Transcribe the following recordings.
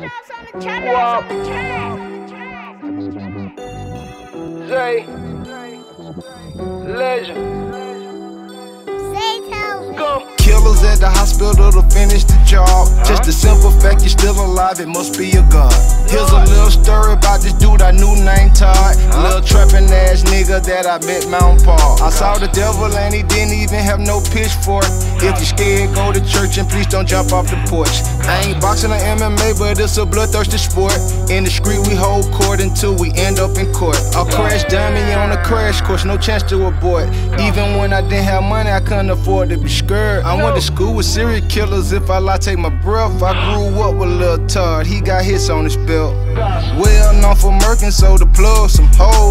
Wop. Zay. Legend. Go. Killers at the hospital to finish the job. Just the simple fact you're still alive, it must be a God. Here's a little story about this dude I knew named Todd. Little trapping ass nigga that I met Mount Park. I saw the devil and he didn't even have no pitchfork. If you scared, go to church and please don't jump off the porch. I ain't boxing or MMA, but it's a bloodthirsty sport. In the street, we hold court until we end up in court. A crash dummy on a crash course, no chance to abort. Even when I didn't have money, I couldn't afford to be scared. I went to school with serial killers. If I lie, take my breath. I grew up with Lil Todd, he got hits on his belt. Well known for murking, so the plug some hoes.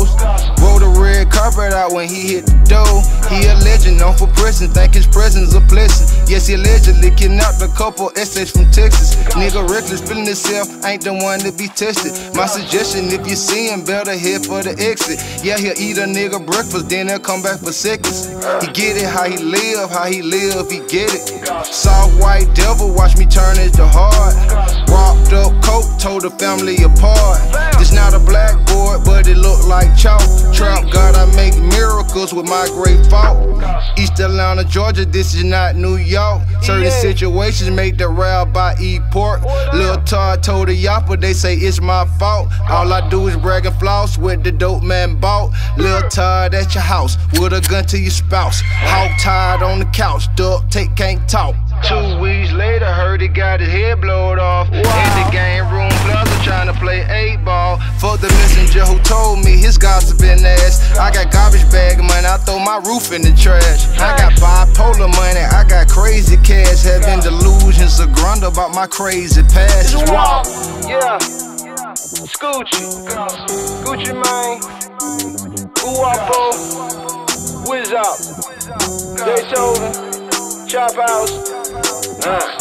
Roll the red carpet out when he hit the door. He a legend, known for prison, think his presence a blessing. Yes, he allegedly kidnapped a couple eses from Texas. Nigga reckless, feeling himself, ain't the one to be tested. My suggestion, if you see him, better head for the exit. Yeah, he'll eat a nigga breakfast, then he'll come back for seconds. He get it how he live, how he live, he get it. Soft white devil, watch me turn it to hard. Wrapped up coat, told the family apart. This not a blackboard, miracles with my great fault. East Atlanta, Georgia, this is not New York. Certain situations make the rabbi eat pork. Lil Todd told the yapper, they say it's my fault. All I do is brag and floss with the dope man bought. Lil Todd at your house with a gun to your spouse. Hog tied on the couch, duck take can't talk. Two weeks later, heard he got his head blowed off. In the game room, plaza trying to play eight ball. Fuck the messenger who told me his gossiping ass. I got garbage bag money, I throw my roof in the trash. I got bipolar money, I got crazy cash. Having delusions of grunt about my crazy past. It's Wop. Yeah. Scoochie. Gucci Mane. Uwapo. Wiz up. Zaytoven. Chop House. Uh.